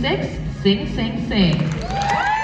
6, Sing Sing Sing.